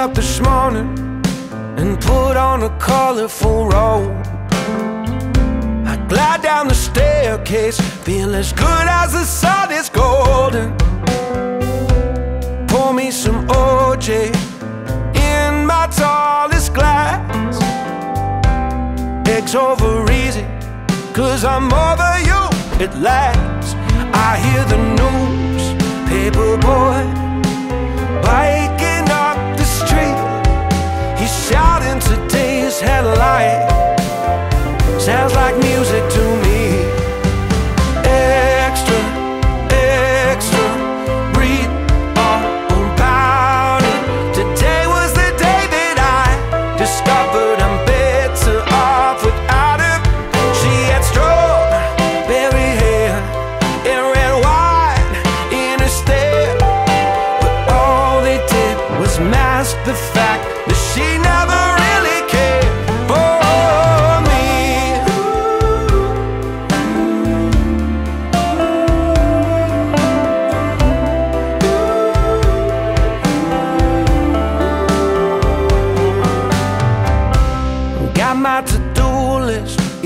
up this morning and put on a colorful robe. I glide down the staircase, feel as good as the sun is golden. Pour me some OJ in my tallest glass. Eggs over easy, cause I'm over you at last. I hear the news, paper boy, Sounds like music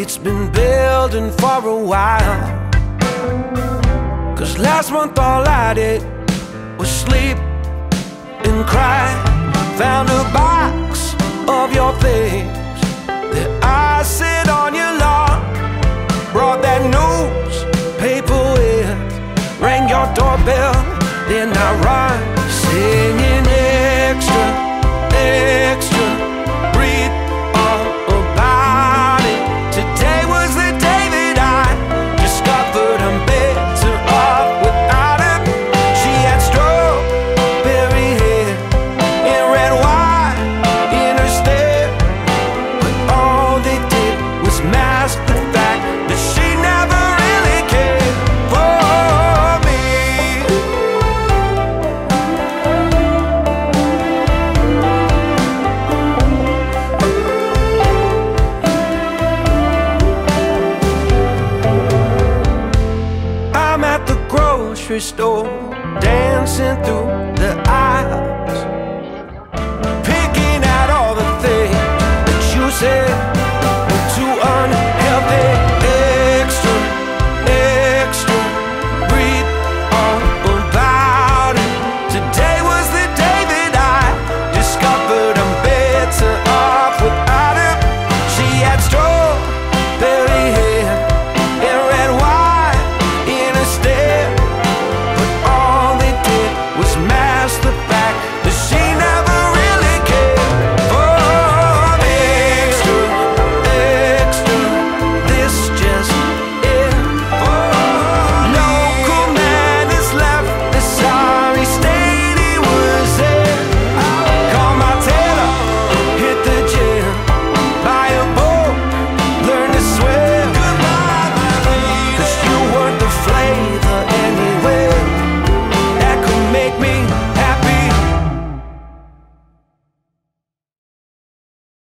it's been building for a while. Cause last month all I did was sleep and cry. Found a box of your things that I sit on your lawn. Brought that newspaper with, rang your doorbell, then I run grocery store, dancing through the aisles.